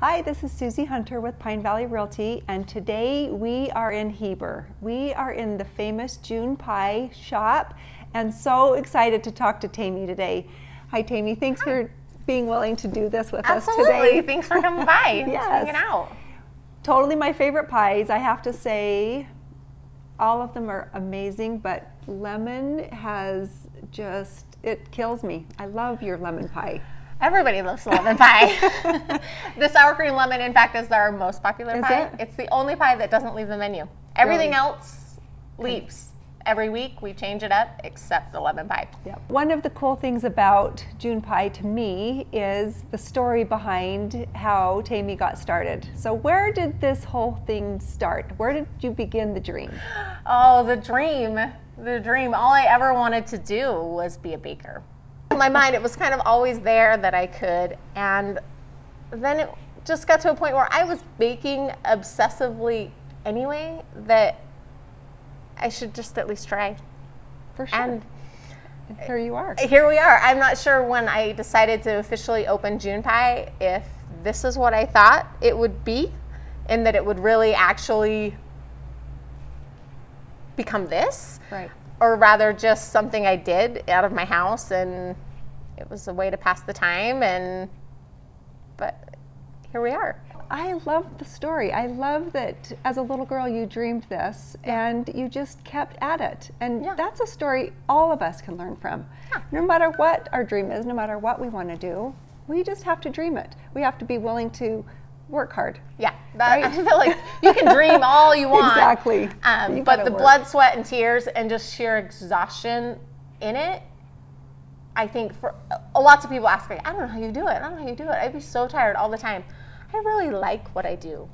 Hi, this is Suzy Hunter with Pine Valley Realty, and today we are in Heber. We are in the famous June Pie shop, and so excited to talk to Tammy today. Hi, Tammy. Thanks Hi. for being willing to do this with Absolutely. us today. Absolutely. Thanks for coming by. yes. hanging out. Totally my favorite pies. I have to say, all of them are amazing, but lemon has just, it kills me. I love your lemon pie. Everybody loves lemon pie. the sour cream lemon, in fact, is our most popular is pie. It? It's the only pie that doesn't leave the menu. Everything really? else leaves. Every week we change it up except the lemon pie. Yep. One of the cool things about June Pie to me is the story behind how Tammy got started. So where did this whole thing start? Where did you begin the dream? Oh, the dream. The dream. All I ever wanted to do was be a baker my mind, it was kind of always there that I could. And then it just got to a point where I was baking obsessively anyway that I should just at least try. For sure. And here you are. Here we are. I'm not sure when I decided to officially open June Pie if this is what I thought it would be and that it would really actually become this. Right. Or rather just something I did out of my house and it was a way to pass the time and but here we are. I love the story. I love that as a little girl you dreamed this yeah. and you just kept at it. And yeah. that's a story all of us can learn from. Yeah. No matter what our dream is, no matter what we want to do, we just have to dream it. We have to be willing to work hard. Yeah, that, right? I feel like you can dream all you want. Exactly. Um, but the work. blood, sweat, and tears and just sheer exhaustion in it I think for uh, lots of people ask me, I don't know how you do it. I don't know how you do it. I'd be so tired all the time. I really like what I do.